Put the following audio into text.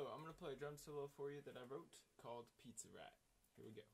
So I'm gonna play a drum solo for you that I wrote called Pizza Rat. Here we go.